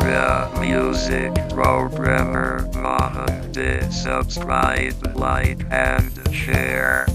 Extra Music Programmer Mohammed. Subscribe, like, and share.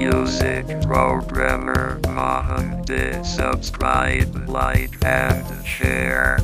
Music programmer Mohan subscribe, like, and share.